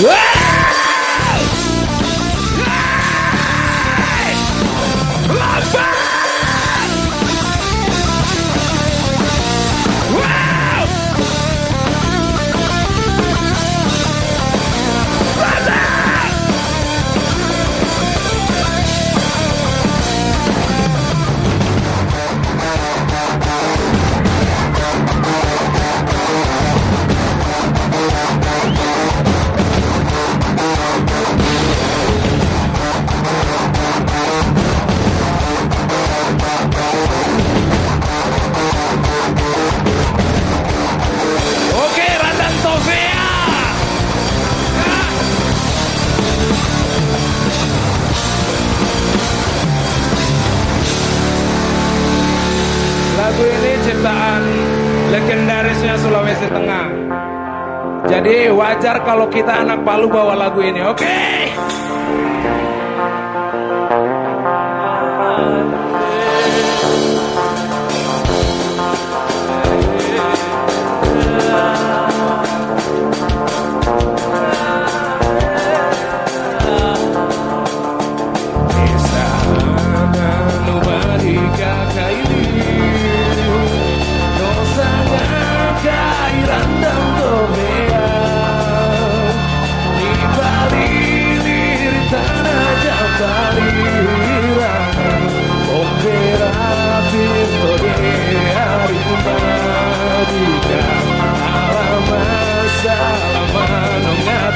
I'm back! Ciptaan legendarisnya Sulawesi Tengah. Jadi wajar kalau kita anak Palu bawa lagu ini, oke? Di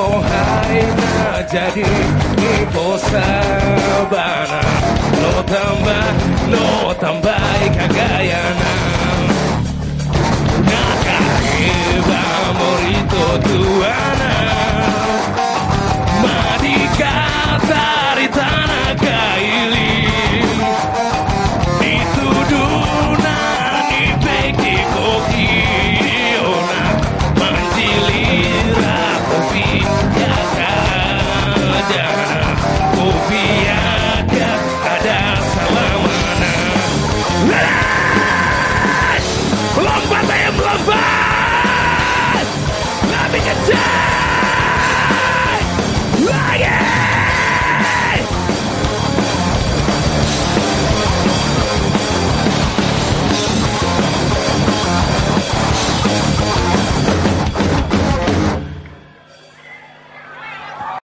Bohai na jadi Ipo sabana Lo tambah, lo tambah kagayana